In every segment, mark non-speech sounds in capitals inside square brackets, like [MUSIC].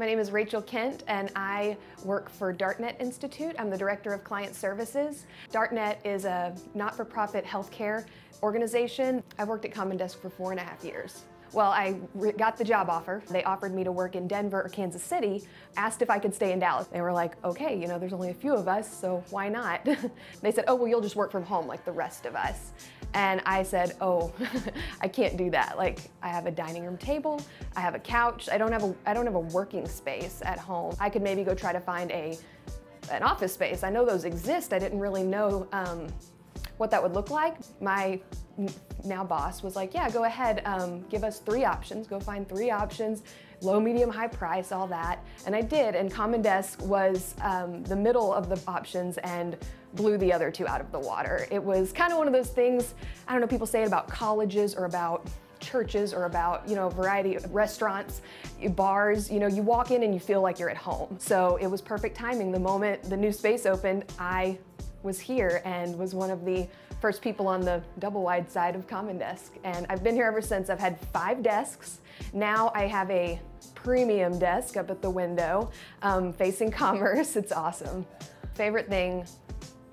My name is Rachel Kent and I work for Dartnet Institute. I'm the Director of Client Services. Dartnet is a not-for-profit healthcare organization. I've worked at Common Desk for four and a half years. Well, I got the job offer. They offered me to work in Denver or Kansas City, asked if I could stay in Dallas. They were like, okay, you know, there's only a few of us, so why not? [LAUGHS] they said, oh, well, you'll just work from home like the rest of us. And I said, oh, [LAUGHS] I can't do that. Like, I have a dining room table, I have a couch, I don't have a, I don't have a working space at home. I could maybe go try to find a, an office space. I know those exist. I didn't really know um, what that would look like. My now boss was like, yeah, go ahead, um, give us three options, go find three options, low, medium, high price, all that. And I did, and Common Desk was um, the middle of the options and blew the other two out of the water. It was kind of one of those things, I don't know, people say it about colleges or about churches or about, you know, a variety of restaurants, bars, you know, you walk in and you feel like you're at home. So it was perfect timing. The moment the new space opened, I was here and was one of the first people on the double wide side of Common Desk. And I've been here ever since. I've had five desks. Now I have a premium desk up at the window um, facing [LAUGHS] commerce. It's awesome. Favorite thing,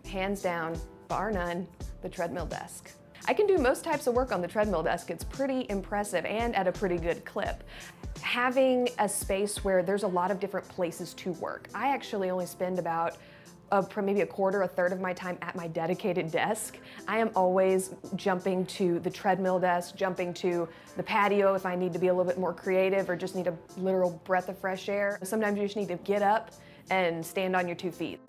hands down, bar none, the treadmill desk. I can do most types of work on the treadmill desk. It's pretty impressive and at a pretty good clip. Having a space where there's a lot of different places to work. I actually only spend about of maybe a quarter, a third of my time at my dedicated desk. I am always jumping to the treadmill desk, jumping to the patio if I need to be a little bit more creative or just need a literal breath of fresh air. Sometimes you just need to get up and stand on your two feet.